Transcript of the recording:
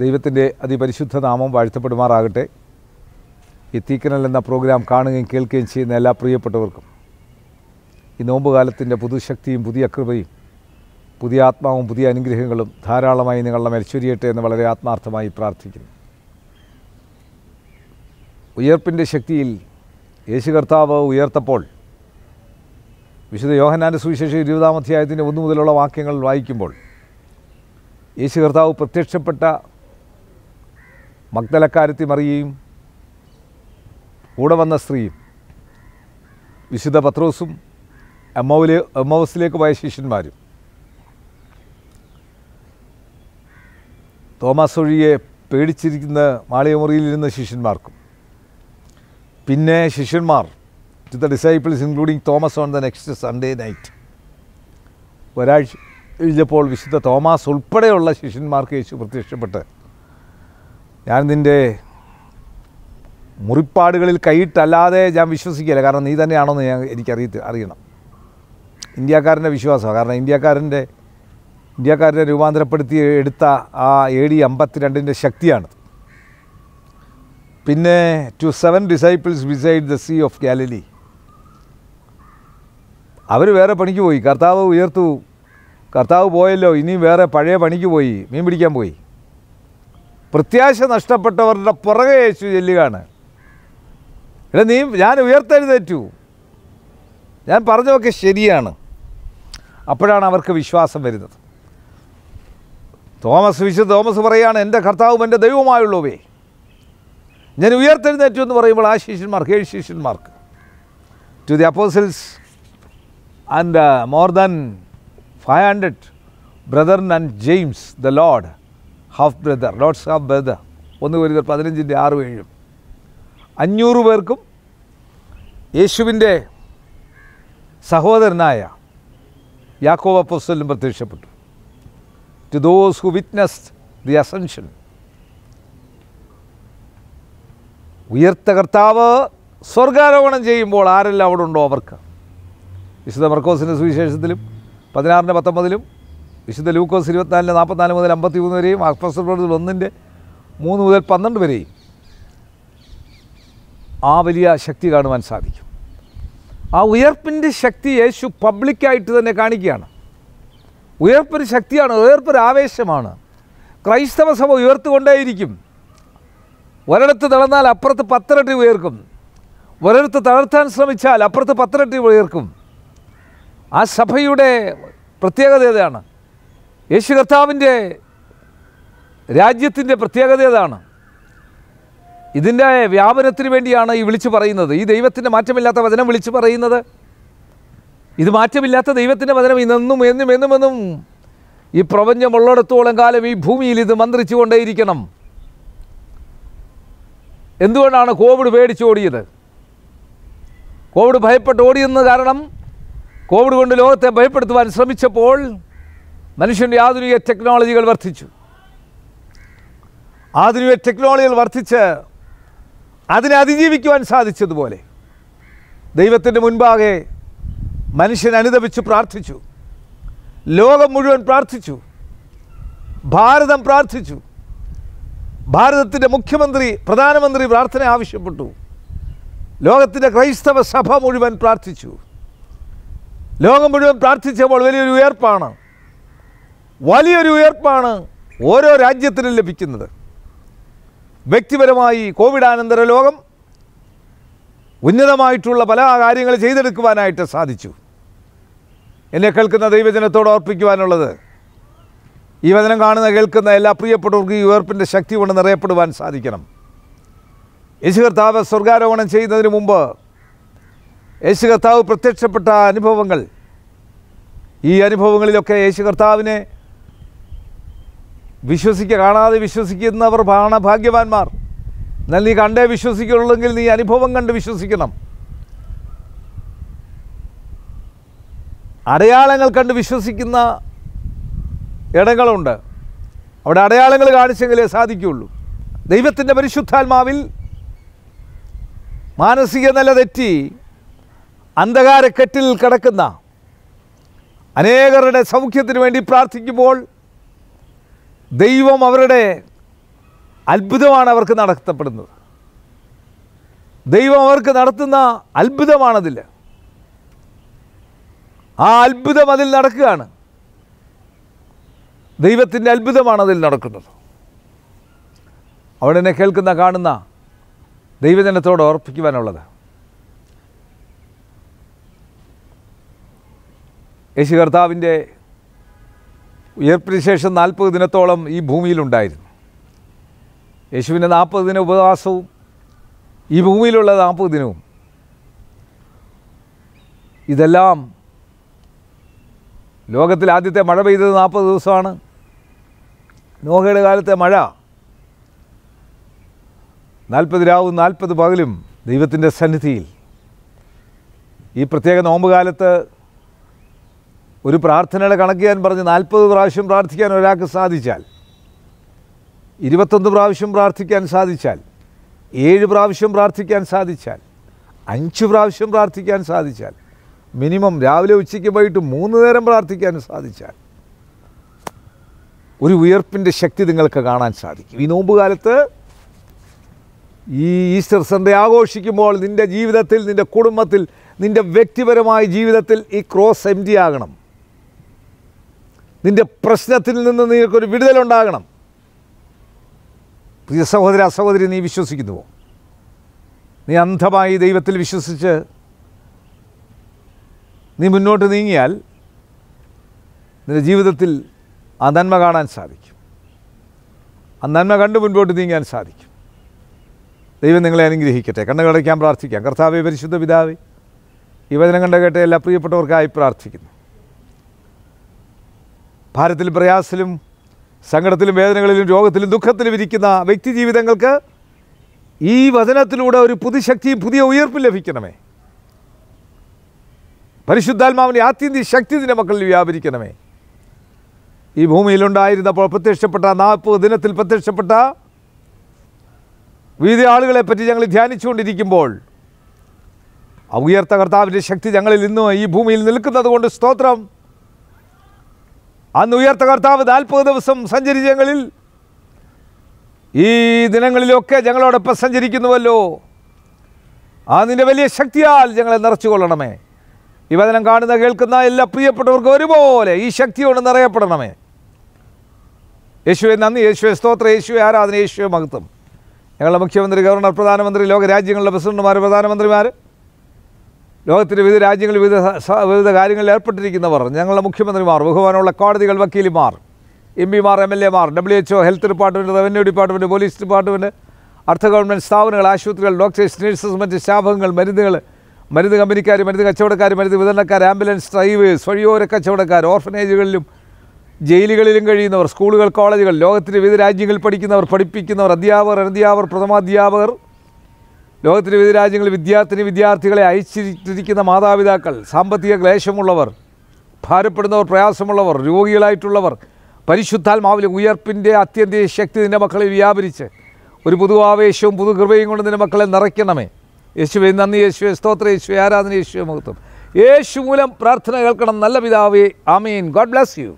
ദൈവത്തിന്റെ അതിപരിശുദ്ധ നാമം വാഴ്ത്തപ്പെടുമാറാകട്ടെ. എത്തിക്കനൽ എന്ന പ്രോഗ്രാം കാണുകയും കേൾക്കുകയും ചെയ്യുന്ന എല്ലാ പ്രിയപ്പെട്ടവർക്കും. ഈ നോമ്പുകാലത്തിന്റെ പുതുശക്തിയും പുതിയ കൃപയും പുതിയ ആത്മാവും പുതിയ അനുഗ്രഹങ്ങളും ധാരാളമായി നിങ്ങളുടെ മേൽ എന്ന് വളരെ ആത്മാർത്ഥമായി പ്രാർത്ഥിക്കുന്നു. ഉയർപ്പിന്റെ ശക്തിയിൽ യേശു കർത്താവ് ഉയർത്തപ്പോൾ വിശുദ്ധ യോഹനാന്റെ സുവിശേഷം ഇരുപതാം അധ്യായത്തിന്റെ ഒന്നു മുതലുള്ള വാക്യങ്ങൾ വായിക്കുമ്പോൾ യേശു കർത്താവ് പ്രത്യക്ഷപ്പെട്ട മഗ്ദലക്കാരത്തി മറിയയും കൂടെ വന്ന സ്ത്രീയും വിശുദ്ധ പത്രോസും എമ്മൗലെ എമ്മൗസിലേക്ക് പോയ ശിഷ്യന്മാരും തോമസ് ഒഴിയെ പേടിച്ചിരിക്കുന്ന മാളികമുറിയിലിരുന്ന ശിഷ്യന്മാർക്കും പിന്നെ ശിഷ്യന്മാർ to the disciples including Thomas on the next Sunday night ഒരാഴ്ച കഴിഞ്ഞപ്പോൾ വിശുദ്ധ തോമസ് ഉൾപ്പെടെയുള്ള ശിഷ്യന്മാർക്ക് യേശു പ്രത്യക്ഷപ്പെട്ട് ഞാൻ നിന്റെ മുറിപ്പാടുകളിൽ കൈയിട്ടല്ലാതെ ഞാൻ വിശ്വസിക്കില്ല കാരണം നീ തന്നെയാണോന്ന് ഞാൻ എനിക്കറിയ അറിയണം. ഇന്ത്യക്കാരന്റെ വിശ്വാസമാണ്. കാരണം ഇന്ത്യക്കാരന്റെ ഇന്ത്യക്കാരനെ രൂപാന്തരപ്പെടുത്തി എടുത്ത ആ എ ഡി അമ്പത്തിരണ്ടിന്റെ ശക്തിയാണ് പിന്നെ to seven disciples beside the sea of Galilee അവർ വേറെ പണിക്ക് പോയി. കർത്താവ് ഉയർത്തു കർത്താവ് പോയല്ലോ ഇനിയും വേറെ പഴയ പണിക്ക് പോയി മീൻ പിടിക്കാൻ പോയി. പ്രത്യാശ നഷ്ടപ്പെട്ടവരുടെ പുറകെ യേശു ചെല്ലുകയാണ്. എടാ നീ ഞാൻ ഉയർത്തെഴുന്നേറ്റു. ഞാൻ പറഞ്ഞതൊക്കെ ശരിയാണ്. അപ്പോഴാണ് അവർക്ക് വിശ്വാസം വരുന്നത്. തോമസ് വിശു തോമസ് പറയുകയാണ് എന്റെ കർത്താവും എന്റെ ദൈവമായുള്ളവേ ഞാൻ ഉയർത്തെഴുന്നേറ്റു എന്ന് പറയുമ്പോൾ ആ ശിഷ്യന്മാർക്ക് ഏഴ് ശിഷ്യന്മാർക്ക് to the apostles and more than five hundred brother and James the lord half brother lord's half brother ഒന്ന് ഒരു പതിനഞ്ചിന്റെ ആറും ഏഴും. അഞ്ഞൂറ് പേർക്കും യേശുവിന്റെ സഹോദരനായ യാക്കോബ് അപ്പോസ്റ്റലും പ്രത്യക്ഷപ്പെട്ടു. To those who witnessed the ascension ഉയർത്ത കർത്താവ് സ്വർഗാരോഹണം ചെയ്യുമ്പോൾ ആരെല്ലാം അവിടെ ഉണ്ടോ അവർക്ക്? വിശുദ്ധ മർക്കോസിന്റെ സുവിശേഷത്തിലും പതിനാറിന്റെ പത്തൊമ്പതിലും വിശുദ്ധ ലൂക്കോസ് ഇരുപത്തിനാലിന്റെ നാൽപ്പത്തിനാല് മുതൽ അമ്പത്തി മൂന്ന് വരെയും അക്രസ്വർത്തിൽ ഒന്നിന്റെ മൂന്ന് മുതൽ പന്ത്രണ്ട് വരെയും ആ വലിയ ശക്തി കാണുവാൻ സാധിക്കും. ആ ഉയർപ്പിന്റെ ശക്തി യേശു പബ്ലിക്കായിട്ട് തന്നെ കാണിക്കുകയാണ്. ഉയർപ്പൊരു ശക്തിയാണ് ഉയർപ്പൊരു ആവേശമാണ്. ക്രൈസ്തവ സഭ ഉയർത്തുകൊണ്ടേയിരിക്കും. ഒരിടത്ത് തളർന്നാൽ അപ്പുറത്ത് പത്തിരട്ടി ഉയർക്കും. ഒരിടത്ത് തളർത്താൻ ശ്രമിച്ചാൽ അപ്പുറത്ത് പത്തിരട്ടി ഉയർക്കും. ആ സഭയുടെ പ്രത്യേകത ഏതാണ്? യേശു കർത്താവിന്റെ രാജ്യത്തിന്റെ പ്രത്യേകത ഏതാണ്? ഇതിന്റെ വ്യാപനത്തിന് വേണ്ടിയാണ് ഈ വിളിച്ചു പറയുന്നത്. ഈ ദൈവത്തിന്റെ മാറ്റമില്ലാത്ത വചനം വിളിച്ചു പറയുന്നത്. ഇത് മാറ്റമില്ലാത്ത ദൈവത്തിന്റെ വചനം ഇന്നെന്നും എന്നും എന്നും എന്നും. ഈ പ്രപഞ്ചമുള്ളിടത്തോളം കാലം ഈ ഭൂമിയിൽ ഇത് മന്ത്രിച്ചു കൊണ്ടേയിരിക്കണം. എന്തുകൊണ്ടാണ് കോവിഡ് പേടിച്ചോടിയത് കോവിഡ് ഭയപ്പെട്ട് ഓടിയെന്ന് കാരണം കോവിഡ് കൊണ്ട് ലോകത്തെ ഭയപ്പെടുത്തുവാൻ ശ്രമിച്ചപ്പോൾ മനുഷ്യന്റെ ആധുനിക ടെക്നോളജികൾ വർദ്ധിച്ചു. ആധുനിക ടെക്നോളജികൾ വർദ്ധിച്ച് അതിനെ അതിജീവിക്കുവാൻ സാധിച്ചതുപോലെ ദൈവത്തിന്റെ മുൻപാകെ മനുഷ്യൻ അനുദപിച്ച് പ്രാർത്ഥിച്ചു. ലോകം മുഴുവൻ പ്രാർത്ഥിച്ചു. ഭാരതം പ്രാർത്ഥിച്ചു. ഭാരതത്തിന്റെ മുഖ്യമന്ത്രി പ്രധാനമന്ത്രി പ്രാർത്ഥന ആവശ്യപ്പെട്ടു. ലോകത്തിന്റെ ക്രൈസ്തവ സഭ മുഴുവൻ പ്രാർത്ഥിച്ചു. ലോകം മുഴുവൻ പ്രാർത്ഥിച്ചപ്പോൾ വലിയൊരു ഉയർപ്പാണ്. വലിയൊരു ഉയർപ്പാണ് ഓരോ രാജ്യത്തിനും ലഭിക്കുന്നത്. വ്യക്തിപരമായി കോവിഡാനന്തര ലോകം ഉന്നതമായിട്ടുള്ള പല കാര്യങ്ങൾ ചെയ്തെടുക്കുവാനായിട്ട് സാധിച്ചു. എന്നെ കേൾക്കുന്ന ദൈവജനത്തോട് ഓർപ്പിക്കുവാനുള്ളത് ഈ വചനം കാണുന്ന കേൾക്കുന്ന എല്ലാ പ്രിയപ്പെട്ടവർക്കും ഈ ഉയർപ്പിന്റെ ശക്തി കൊണ്ട് നിറയപ്പെടുവാൻ സാധിക്കണം. യേശു കർത്താവ് സ്വർഗാരോഹണം ചെയ്യുന്നതിന് മുമ്പ് യേശു കർത്താവ് പ്രത്യക്ഷപ്പെട്ട അനുഭവങ്ങൾ ഈ അനുഭവങ്ങളിലൊക്കെ യേശു കർത്താവിനെ വിശ്വസിക്കുക കാണാതെ വിശ്വസിക്കുന്നവർ ഭാഗ്യവാന്മാർ എന്നാൽ നീ കണ്ടേ വിശ്വസിക്കുള്ളെങ്കിൽ നീ അനുഭവം കണ്ട് വിശ്വസിക്കണം. അടയാളങ്ങൾ കണ്ട് വിശ്വസിക്കുന്ന ഇടങ്ങളുണ്ട്. അവിടെ അടയാളങ്ങൾ കാണിച്ചെങ്കിലേ സാധിക്കുകയുള്ളൂ. ദൈവത്തിന്റെ പരിശുദ്ധാത്മാവിൽ മാനസിക നില തെറ്റി അന്ധകാരക്കെട്ടിൽ കിടക്കുന്ന അനേകരുടെ സൗഖ്യത്തിന് വേണ്ടി പ്രാർത്ഥിക്കുമ്പോൾ ദൈവം അവരുടെ അത്ഭുതമാണ് അവർക്ക് നടത്തപ്പെടുന്നത്. ദൈവം അവർക്ക് നടത്തുന്ന അത്ഭുതമാണതിൽ. ആ അത്ഭുതം അതിൽ നടക്കുകയാണ്. ദൈവത്തിന്റെ അത്ഭുതമാണ് അതിൽ നടക്കുന്നത്. അവിടെ എന്നെ കേൾക്കുന്ന കാണുന്ന ദൈവജനത്തോട് ഓർപ്പിക്കുവാനുള്ളത്. യേശു കർത്താവിന്റെ ഉയർപ്പിന് ശേഷം നാൽപ്പത് ദിനത്തോളം ഈ ഭൂമിയിലുണ്ടായിരുന്നു. യേശുവിന്റെ നാൽപ്പത് ദിന ഉപവാസവും ഈ ഭൂമിയിലുള്ള നാൽപ്പത് ദിനവും. ഇതെല്ലാം ലോകത്തിൽ ആദ്യത്തെ മഴ പെയ്തത് നാൽപ്പത് ദിവസമാണ്. നോഹയുടെ കാലത്തെ മഴ. നാൽപ്പത് രാവും നാൽപ്പത് പകലും ദൈവത്തിന്റെ സന്നിധിയിൽ. ഈ പ്രത്യേക നോമ്പ് കാലത്ത് ഒരു പ്രാർത്ഥനയുടെ കണക്ക് ഞാൻ പറഞ്ഞ് നാൽപ്പത് പ്രാവശ്യം പ്രാർത്ഥിക്കാൻ ഒരാൾക്ക് സാധിച്ചാൽ ഇരുപത്തൊന്ന് പ്രാവശ്യം പ്രാർത്ഥിക്കാൻ സാധിച്ചാൽ ഏഴ് പ്രാവശ്യം പ്രാർത്ഥിക്കാൻ സാധിച്ചാൽ അഞ്ച് പ്രാവശ്യം പ്രാർത്ഥിക്കാൻ സാധിച്ചാൽ മിനിമം രാവിലെ ഉച്ചയ്ക്ക് പോയിട്ട് മൂന്ന് നേരം പ്രാർത്ഥിക്കാൻ സാധിച്ചാൽ ഒരു ഉയർപ്പിന്റെ ശക്തി നിങ്ങൾക്ക് കാണാൻ സാധിക്കും. ഈ നോമ്പ് കാലത്ത് ഈ ഈസ്റ്റർ സൺഡേ ആഘോഷിക്കുമ്പോൾ നിന്റെ ജീവിതത്തിൽ നിന്റെ കുടുംബത്തിൽ നിന്റെ വ്യക്തിപരമായ ജീവിതത്തിൽ ഈ ക്രോസ് എം ആകണം. നിന്റെ പ്രശ്നത്തിൽ നിന്ന് നിനക്കൊരു വിടുതലുണ്ടാകണം. പ്രിയ സഹോദര സഹോദരി നീ വിശ്വസിക്കുന്നുവോ? നീ അന്ധമായി ദൈവത്തിൽ വിശ്വസിച്ച് നീ മുന്നോട്ട് നീങ്ങിയാൽ നിന്റെ ജീവിതത്തിൽ ആ നന്മ കാണാൻ സാധിക്കും. ആ നന്മ കണ്ട് മുൻപോട്ട് നീങ്ങാൻ സാധിക്കും. ദൈവം നിങ്ങളെ അനുഗ്രഹിക്കട്ടെ. കണ്ണുകടയ്ക്കാൻ പ്രാർത്ഥിക്കാം. കർത്താവെ പരിശുദ്ധ പിതാവേ ഈ വചനം കണ്ട കേട്ട എല്ലാ പ്രിയപ്പെട്ടവർക്കായി പ്രാർത്ഥിക്കുന്നു. ഭാരത്തിൽ പ്രയാസത്തിലും സങ്കടത്തിലും വേദനകളിലും രോഗത്തിലും ദുഃഖത്തിലും ഇരിക്കുന്ന വ്യക്തി ജീവിതങ്ങൾക്ക് ഈ വചനത്തിലൂടെ ഒരു പുതുശക്തിയും പുതിയ ഉയർപ്പും ലഭിക്കണമേ. പരിശുദ്ധാത്മാവിന്റെ ആത്യന്തിക ശക്തി നിന്റെ മക്കളിൽ വ്യാപരിക്കണമേ. ഈ ഭൂമിയിലുണ്ടായിരുന്നപ്പോൾ പ്രത്യക്ഷപ്പെട്ട നാൽപ്പത് ദിനത്തിൽ പ്രത്യക്ഷപ്പെട്ട വിവിധ ആളുകളെ പറ്റി ഞങ്ങൾ ധ്യാനിച്ചുകൊണ്ടിരിക്കുമ്പോൾ ഉയർത്ത കർത്താവിന്റെ ശക്തി ഞങ്ങളിൽ ഇന്നും ഈ ഭൂമിയിൽ നിൽക്കുന്നത് കൊണ്ട് സ്തോത്രം. അന്ന് ഉയർത്ത കർത്താവ് നാൽപ്പത് ദിവസം സഞ്ചരിച്ച ഞങ്ങളിൽ ഈ ദിനങ്ങളിലൊക്കെ ഞങ്ങളോടൊപ്പം സഞ്ചരിക്കുന്നുവല്ലോ. ആ നിന്റെ വലിയ ശക്തിയാൽ ഞങ്ങളെ നിറച്ചുകൊള്ളണമേ. ഈ വചനം കാണുന്ന കേൾക്കുന്ന എല്ലാ പ്രിയപ്പെട്ടവർക്കും ഒരുപോലെ ഈ ശക്തിയോട് നിറയപ്പെടണമേ. യേശുവെ നന്ദി. യേശുവെ സ്തോത്ര. യേശുവെ ആരാധന. യേശുവെ മഹത്വം. ഞങ്ങളുടെ മുഖ്യമന്ത്രി ഗവർണർ പ്രധാനമന്ത്രി ലോകരാജ്യങ്ങളുടെ പ്രസിഡന്റുമാർ പ്രധാനമന്ത്രിമാർ ലോകത്തിന്റെ വിവിധ രാജ്യങ്ങളിൽ വിവിധ വിവിധ കാര്യങ്ങളിൽ ഏർപ്പെട്ടിരിക്കുന്നവർ ഞങ്ങളുടെ മുഖ്യമന്ത്രിമാർ ബഹുമാനമുള്ള കോടതികൾ വക്കീലിമാർ എം പിമാർ എം എൽ എമാർ W H O health department revenue department police department അർദ്ധ ഗവൺമെന്റ് സ്ഥാപനങ്ങൾ ആശുപത്രികൾ ഡോക്ടേഴ്സ് നഴ്സസ് മറ്റ് സ്റ്റാഫുകൾ മരുന്നുകൾ മരുന്ന് കമ്പനിക്കാർ മരുന്ന് കച്ചവടക്കാർ മരുന്ന് വിതരണക്കാർ ആംബുലൻസ് ഡ്രൈവേഴ്സ് വഴിയോര കച്ചവടക്കാർ ഓർഫനേജുകളിലും ജയിലുകളിലും കഴിയുന്നവർ സ്കൂളുകൾ കോളേജുകൾ ലോകത്തിന്റെ വിവിധ രാജ്യങ്ങളിൽ പഠിക്കുന്നവർ പഠിപ്പിക്കുന്നവർ അധ്യാപകർ അനധ്യാപകർ പ്രഥമാധ്യാപകർ ലോകത്തിലെ വിവിധ രാജ്യങ്ങളിൽ വിദ്യാർത്ഥിനി വിദ്യാർത്ഥികളെ അയച്ചിരിക്കുന്ന മാതാപിതാക്കൾ സാമ്പത്തിക ക്ലേശമുള്ളവർ ഭാരപ്പെടുന്നവർ പ്രയാസമുള്ളവർ രോഗികളായിട്ടുള്ളവർ പരിശുദ്ധാത്മാവിലെ ഉയർപ്പിന്റെ അത്യന്തിക ശക്തി നിന്റെ മക്കളെ വ്യാപരിച്ച് ഒരു പുതു ആവേശവും പുതു കൃപയും കൊണ്ട് നിന്റെ മക്കളെ നിറയ്ക്കണമേ. യേശുവെ നന്ദി യേശുവെ സ്തോത്ര യേശുവെ ആരാധന യേശുവെ മഹത്വം. യേശു മൂലം പ്രാർത്ഥന കേൾക്കണം. നല്ല പിതാവേ ആമീൻ. God bless you.